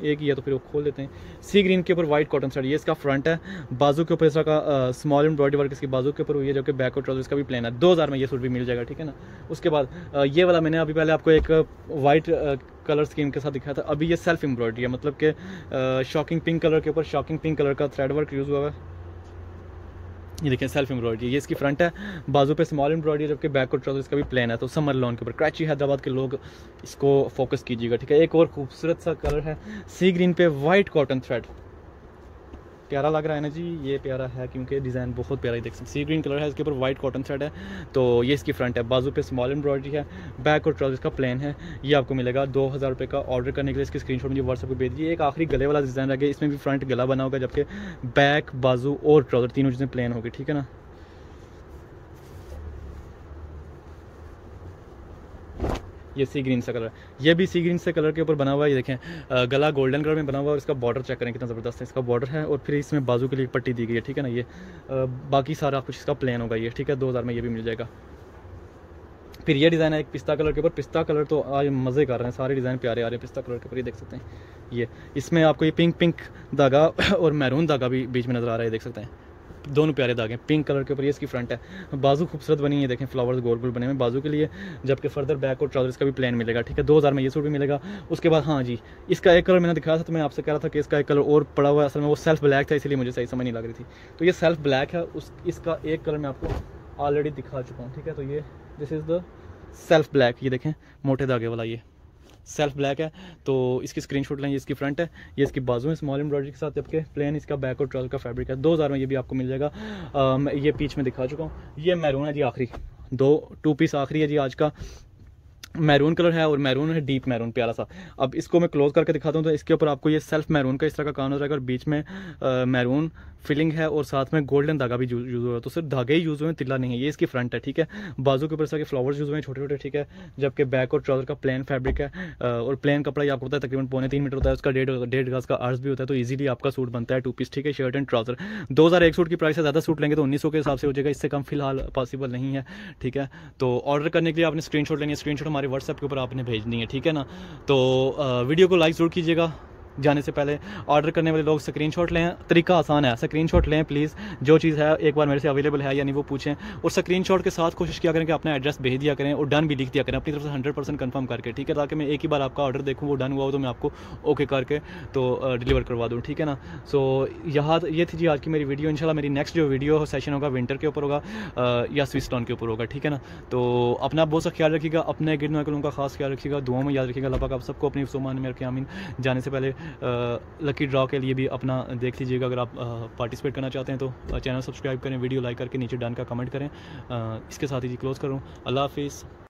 एक ही है तो फिर वो खोल देते हैं। सी ग्रीन के ऊपर व्हाइट कॉटन शर्ट ये इसका फ्रंट है। बाजू के ऊपर इसका का स्मॉल एम्ब्रॉयडरी वर्क इसकी बाजू के ऊपर हुई है, जो कि बैक और ट्राउज़र इसका भी प्लान है। दो हज़ार में ये सूट भी मिल जाएगा, ठीक है ना? उसके बाद ये वाला मैंने अभी पहले आपको एक वाइट कलर स्कीम के साथ दिखाया था। अभी ये सेल्फ एम्ब्रॉयडरी है मतलब कि शॉकिंग पिंक कलर के ऊपर शॉकिंग पिंक कलर का थ्रेड वर्क यूज़ हुआ है। ये देखें सेल्फ एम्ब्रॉयडरी ये इसकी फ्रंट है। बाजू पे स्मॉल एम्ब्रॉयडरी जबकि बैक और ट्राउज़र इसका भी प्लेन है तो समर लॉन के ऊपर। क्रैची हैदराबाद के लोग इसको फोकस कीजिएगा, ठीक है? एक और खूबसूरत सा कलर है सी ग्रीन पे वाइट कॉटन थ्रेड प्यारा लग रहा है ना जी? ये प्यारा है क्योंकि डिज़ाइन बहुत प्यारा ही देख सकते सी ग्रीन कलर है, इसके ऊपर वाइट कॉटन सेट है। तो ये इसकी फ्रंट है, बाजू पे स्मॉल एम्ब्रॉयडरी है बैक और ट्राउज़र का प्लेन है। ये आपको मिलेगा दो हज़ार रुपये का ऑर्डर करने के लिए। इसकी स्क्रीन मुझे व्हाट्सअप पर भेज दीजिए। एक आखिरी गले वाला डिज़ाइन रह गया, इसमें भी फ्रंट गला बना होगा जबकि बैक बाजू और ट्राउज़र तीनों चीज़ें प्लेन होगी, ठीक है ना? ये सी ग्रीन सा कलर ये भी सी ग्रीन से कलर के ऊपर बना हुआ है, ये देखें गला गोल्डन कलर में बना हुआ है और इसका बॉर्डर चेक करें, कितना ज़बरदस्त है इसका बॉर्डर है और फिर इसमें बाजू के लिए पट्टी दी गई है, ठीक है ना ये? बाकी सारा कुछ इसका प्लान होगा ये, ठीक है? दो हज़ार में ये भी मिल जाएगा। फिर ये डिज़ाइन है एक पिस्ता कलर के ऊपर। पिस्ता कलर तो आज मज़े कर रहे हैं, सारे डिज़ाइन प्यारे आ रहे हैं पिस्ता कलर के ऊपर, ये देख सकते हैं। ये, इसमें आपको ये पिंक पिंक धागा और मैरून धागा भी बीच में नज़र आ रहा है देख सकते हैं। दोनों प्यारे दागे पिंक कलर के ऊपर ये इसकी फ्रंट है। बाजू खूबसूरत बनी है, देखें फ्लावर्स गोल गोल बने हुए बाजू के लिए, जबकि फर्दर बैक और ट्राउजर्स का भी प्लान मिलेगा, ठीक है? दो हज़ार में ये सूट भी मिलेगा। उसके बाद हाँ जी, इसका एक कलर मैंने दिखाया था तो मैं आपसे कह रहा था कि इसका एक कलर और पड़ा हुआ है। असल में वो सेल्फ ब्लैक था, इसलिए मुझे सही समझ नहीं लग रही थी। तो ये सेल्फ ब्लैक है, उस, इसका एक कलर मैं आपको ऑलरेडी दिखा चुका हूँ, ठीक है? तो ये this is the self black ये देखें, मोटे धागे वाला ये। सेल्फ ब्लैक है तो इसकी स्क्रीनशॉट लें ये इसकी फ्रंट है ये इसकी बाजू है स्मॉल एम्ब्रॉयडरी के साथ जबकि प्लेन इसका बैक और ट्रल का फैब्रिक है। दो हज़ार में ये भी आपको मिल जाएगा। आ, ये पीच में दिखा चुका हूँ। ये मैरून है जी आखिरी। दो टू पीस आखिरी है जी आज का। मैरून कलर है और मैरून है डीप मैरून, प्यारा सा। अब इसको मैं क्लोज करके दिखाता हूँ तो इसके ऊपर आपको ये सेल्फ मैरून का इस तरह का काम हो जाएगा और बीच में मैरून फिलिंग है और साथ में गोल्डन धागा भी यूज़ हुआ है। तो सिर्फ़ धागे ही यूज़ हुए हैं तिल्ला नहीं है, ये इसकी फ्रंट है, ठीक है? बाजू के ऊपर से फ्लावर्स यूज़ हुए हैं छोटे छोटे ठीक है? जबकि बैक और ट्राउज़र का प्लेन फैब्रिक है और प्लेन कपड़ा ही आपको पता है, तकरीबन पौने तीन मीटर होता है, उसका डेढ़ डेढ़ गज का अर्ज़ भी होता है तो ईजिली आपका सूट बनता है टू पीस ठीक है? शर्ट एंड ट्राउज़र दो हज़ार एक सूट की प्राइस है ज़्यादा सूट लेंगे तो उन्नीस सौ के हिसाब से हो जाएगा, इससे कम फ़िलहाल पॉसिबल नहीं है, ठीक है? तो ऑर्डर करने के लिए आपने स्क्रीन लेनी है स्क्रीन हमारे व्हाट्सएप के ऊपर आपने भेजनी है, ठीक है ना? तो वीडियो को लाइक ज़रूर कीजिएगा। जाने से पहले ऑर्डर करने वाले लोग स्क्रीनशॉट लें। तरीका आसान है। स्क्रीनशॉट लें प्लीज़ जो चीज़ है, एक बार मेरे से अवेलेबल है या नहीं वो पूछें। और स्क्रीनशॉट के साथ कोशिश किया करें कि अपना एड्रेस भेज दिया करें और डन भी लिख दिया करें। अपनी तरफ़ से हंड्रेड परसेंट कन्फर्म करके, ठीक है? ताकि मैं एक ही बार आपका ऑर्डर देखूँ, वो डन हुआ हो तो मैं आपको ओके करके तो डिलीवर करवा दूँ, ठीक है ना? सो यहाँ, ये थी जी आज की मेरी वीडियो इनशाला मेरी नेक्स्ट जो वीडियो सेशन होगा विंटर के ऊपर होगा या स्विस्टॉन के ऊपर होगा, ठीक है ना? तो अपना बहुत सा ख्याल रखिएगा, अपने गिरने वालों का खास ख्याल रखिएगा, दुआओं में याद रखिएगा। अल्लाह आप सबको अपनी सुमान में रखें आमीन। जाने से पहले लकी ड्रॉ के लिए भी अपना देख लीजिएगा। अगर आप पार्टिसिपेट करना चाहते हैं तो चैनल सब्सक्राइब करें वीडियो लाइक करके नीचे डन का कमेंट करें। इसके साथ ही जी क्लोज़ करूँ। अल्लाह हाफिज़।